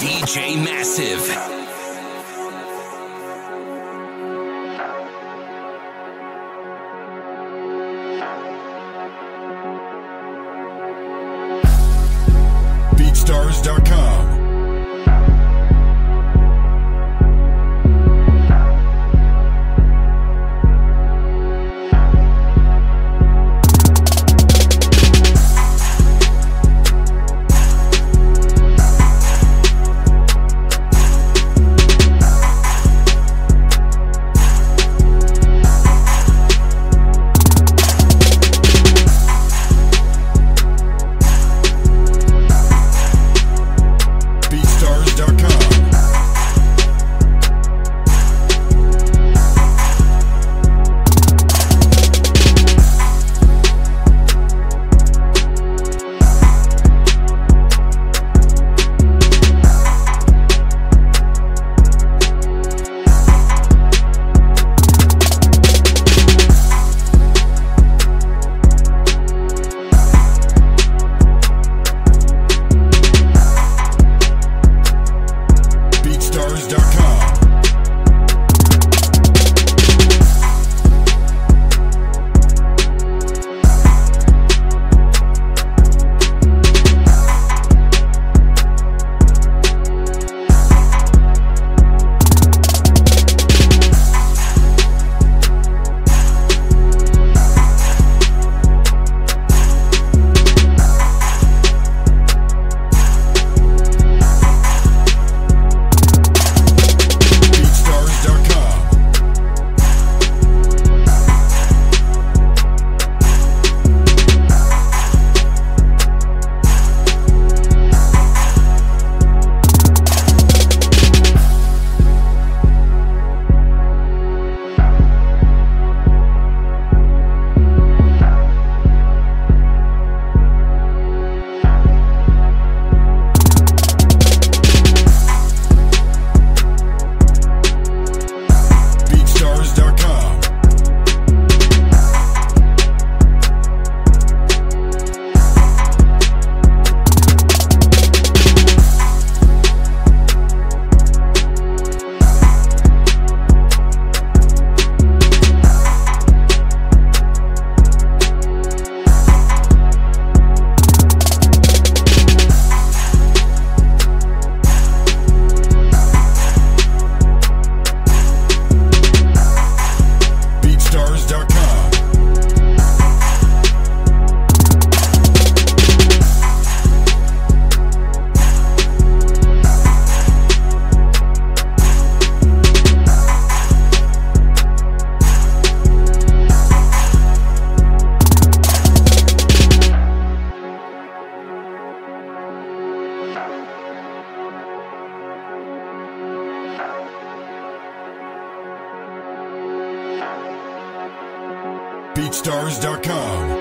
DJ Massive. BeatStars.com. BeatStars.com.